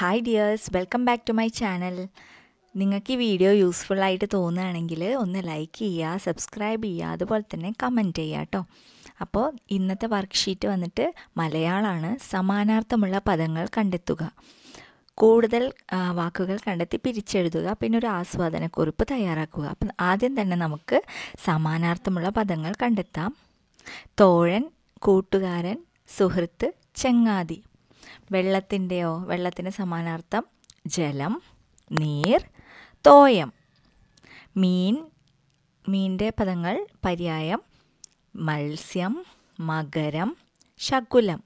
Hi dears welcome back to my channel നിങ്ങൾക്ക് ഈ video useful ആയിട്ട് തോന്നുകയാണെങ്കിൽ ഒന്ന് ലൈക്ക് ചെയ്യുക സബ്സ്ക്രൈബ് ചെയ്യുക അതുപോലെ തന്നെ കമന്റ് ചെയ്യുക കേട്ടോ. അപ്പോൾ ഇന്നത്തെ വർക്ക്ഷീറ്റ് വന്നിട്ട് മലയാളമാണ് സമാനാർത്ഥമുള്ള പദങ്ങൾ കണ്ടെത്തുക. കൂടുതൽ വാക്കുകൾ കണ്ടെത്തി പിരിച്ചെഴുതുക പിന്നെ ഒരു ആസ്വാദനക്കുറിപ്പ് തയ്യാറാക്കുക. അപ്പം ആദ്യം തന്നെ നമുക്ക് സമാനാർത്ഥമുള്ള പദങ്ങൾ കണ്ടെത്താം. തോഴൻ കൂട്ടുകാരൻ സുഹൃത്ത് ചങ്ങാതി. വെള്ളത്തിന്റെയോ വെള്ളത്തിന് സമാനാർത്ഥം ജലം നീർ തോയം. മീൻ മീന്റെ പദങ്ങൾ പര്യായം മത്സ്യം മകരം ശകുലം.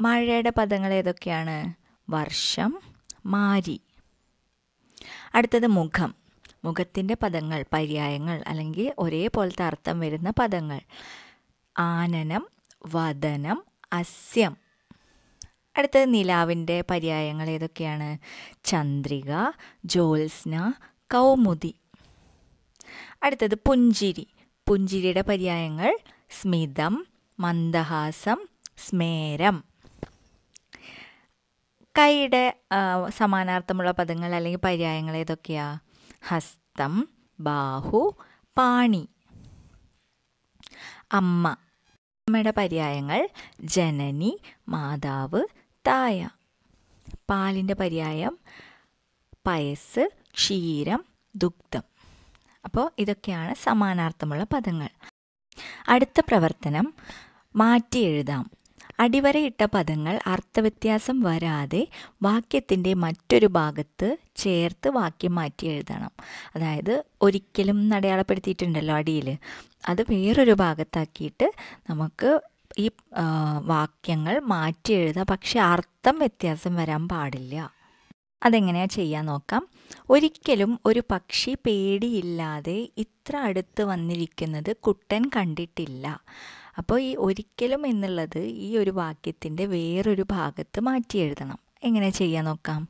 മഴയുടെ പദങ്ങൾ ഏതൊക്കെയാണ്? വർഷം മാരി. അടുത്തത് മുഖം. മുഖത്തിന്റെ പദങ്ങൾ പര്യായങ്ങൾ അല്ലെങ്കിൽ ഒരേപോലത്തെ അർത്ഥം വരുന്ന പദങ്ങൾ. ആനനം വദനം അസ്യം. അടുത്തത് നിലാവിന്റെ പര്യായങ്ങൾ ഏതൊക്കെയാണ്? ചന്ദ്രിക ജ്യോത്സ്ന കൗമുദി. അടുത്തത് പുഞ്ചിരി. പുഞ്ചിരിയുടെ പര്യായങ്ങൾ സ്മിതം മന്ദഹാസം സ്മേരം. കൈയുടെ സമാനാർത്ഥമുള്ള പദങ്ങൾ അല്ലെങ്കിൽ പര്യായങ്ങൾ ഏതൊക്കെയാ? ഹസ്തം ബാഹു പാണി. അമ്മ. അമ്മയുടെ പര്യായങ്ങൾ ജനനി മാതാവ് തായ പാലിന്റെ പര്യായം പയസ് ക്ഷീരം ദുഗ്ധം. അപ്പോൾ ഇതൊക്കെയാണ് സമാനാർത്ഥമുള്ള പദങ്ങൾ. അടുത്ത പ്രവർത്തനം മാറ്റി എഴുതാം. അടിവരയിട്ട പദങ്ങൾ അർത്ഥവ്യത്യാസം വരാതെ വാക്യത്തിന്റെ മറ്റൊരു ഭാഗത്ത് ചേർത്ത് വാക്യം മാറ്റി എഴുതണം. അതായത് ഒരിക്കലും അടയാളപ്പെടുത്തിയിട്ടുണ്ടല്ലോ അടിയിൽ. അത് വേറൊരു ഭാഗത്താക്കിയിട്ട് നമുക്ക് ഈ വാക്യങ്ങൾ മാറ്റി എഴുതാം. പക്ഷെ അർത്ഥം വ്യത്യാസം വരാൻ പാടില്ല. അതെങ്ങനെയാ ചെയ്യാൻ നോക്കാം. ഒരിക്കലും ഒരു പക്ഷി പേടിയില്ലാതെ ഇത്ര അടുത്ത് വന്നിരിക്കുന്നത് കുട്ടൻ കണ്ടിട്ടില്ല. അപ്പോൾ ഈ ഒരിക്കലും എന്നുള്ളത് ഈ ഒരു വാക്യത്തിന്റെ വേറൊരു ഭാഗത്ത് മാറ്റി എഴുതണം. എങ്ങനെ ചെയ്യാൻ നോക്കാം?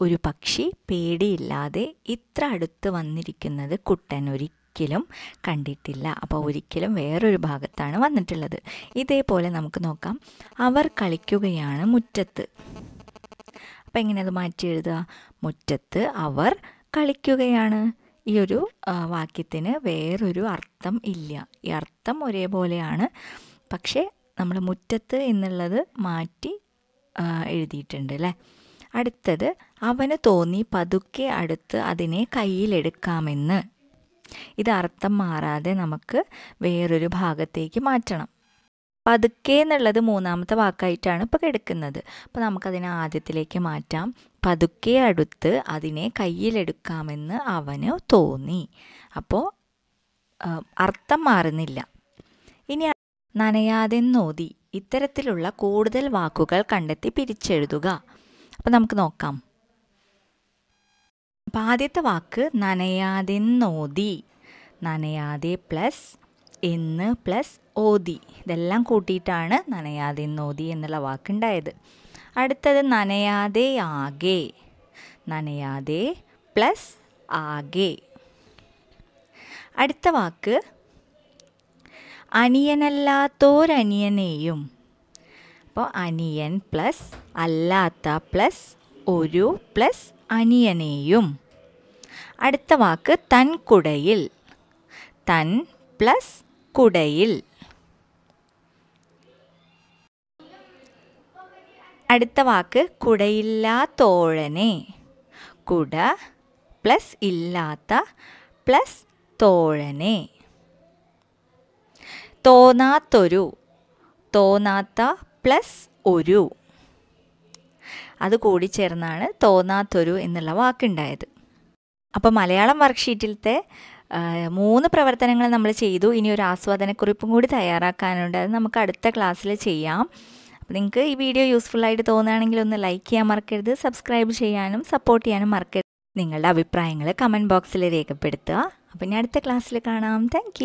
ഒരു പക്ഷി പേടിയില്ലാതെ ഇത്ര അടുത്ത് വന്നിരിക്കുന്നത് കുട്ടൻ ഒരിക്കലും കണ്ടിട്ടില്ല. അപ്പോൾ ഒരിക്കലും വേറൊരു ഭാഗത്താണ് വന്നിട്ടുള്ളത്. ഇതേപോലെ നമുക്ക് നോക്കാം. അവർ കളിക്കുകയാണ് മുറ്റത്ത്. അപ്പം എങ്ങനെ അത് മാറ്റി എഴുതുക? മുറ്റത്ത് അവർ കളിക്കുകയാണ്. ഈ ഒരു വാക്യത്തിന് വേറൊരു അർത്ഥം ഇല്ല. ഈ അർത്ഥം ഒരേപോലെയാണ്. പക്ഷേ നമ്മൾ മുറ്റത്ത് എന്നുള്ളത് മാറ്റി എഴുതിയിട്ടുണ്ട് അല്ലേ? അടുത്തത് അവന് തോന്നി പതുക്കെ അടുത്ത് അതിനെ കയ്യിലെടുക്കാമെന്ന്. ഇത് അർത്ഥം മാറാതെ നമുക്ക് വേറൊരു ഭാഗത്തേക്ക് മാറ്റണം. പതുക്കെ എന്നുള്ളത് മൂന്നാമത്തെ വാക്കായിട്ടാണ് ഇപ്പോൾ കിടക്കുന്നത്. അപ്പോൾ നമുക്കതിനെ ആദ്യത്തിലേക്ക് മാറ്റാം. പതുക്കെ അടുത്ത് അതിനെ കയ്യിലെടുക്കാമെന്ന് അവന് തോന്നി. അപ്പോൾ അർത്ഥം മാറുന്നില്ല. ഇനി നനയാതെ നോതി. ഇത്തരത്തിലുള്ള കൂടുതൽ വാക്കുകൾ കണ്ടെത്തി പിരിച്ചെഴുതുക. അപ്പോൾ നമുക്ക് നോക്കാം. അപ്പം ആദ്യത്തെ വാക്ക് നനയാതെ നോതി നനയാതെ പ്ലസ് എന്ന് പ്ലസ് ഓതി. ഇതെല്ലാം കൂട്ടിയിട്ടാണ് നനയാതെ നോതി എന്നുള്ള വാക്കുണ്ടായത്. അടുത്തത് നനയാതെ ആകെ. നനയാതെ പ്ലസ് ആകെ. അടുത്ത വാക്ക് അനിയനല്ലാത്തോരനിയനെയും. അപ്പോൾ അനിയൻ പ്ലസ് അല്ലാത്ത പ്ലസ് ഒരു പ്ലസ് അനിയനെയും. അടുത്ത വാക്ക് തൻ കുടയിൽ. തൻ പ്ലസ് കുടയിൽ. അടുത്ത വാക്ക് കുടയില്ലാത്തോഴനെ കുട പ്ലസ് ഇല്ലാത്ത പ്ലസ് തോഴനെ. തോന്നാത്തൊരു. തോന്നാത്ത പ്ലസ് ഒരു. അത് കൂടി ചേർന്നാണ് തോന്നാത്തൊരു എന്നുള്ള വാക്കുണ്ടായത്. അപ്പോൾ മലയാളം വർക്ക്ഷീറ്റിലത്തെ മൂന്ന് പ്രവർത്തനങ്ങൾ നമ്മൾ ചെയ്തു. ഇനി ഒരു ആസ്വാദനക്കുറിപ്പും കൂടി തയ്യാറാക്കാനുണ്ട്. അത് നമുക്ക് അടുത്ത ക്ലാസ്സിൽ ചെയ്യാം. അപ്പോൾ നിങ്ങൾക്ക് ഈ വീഡിയോ യൂസ്ഫുൾ ആയിട്ട് തോന്നുകയാണെങ്കിൽ ഒന്ന് ലൈക്ക് ചെയ്യാൻ മറക്കരുത് സബ്സ്ക്രൈബ് ചെയ്യാനും സപ്പോർട്ട് ചെയ്യാനും മറക്കരുത്. നിങ്ങളുടെ അഭിപ്രായങ്ങൾ കമന്റ് ബോക്സിൽ രേഖപ്പെടുത്തുക. അപ്പോൾ ഇനി അടുത്ത ക്ലാസ്സിൽ കാണാം. താങ്ക്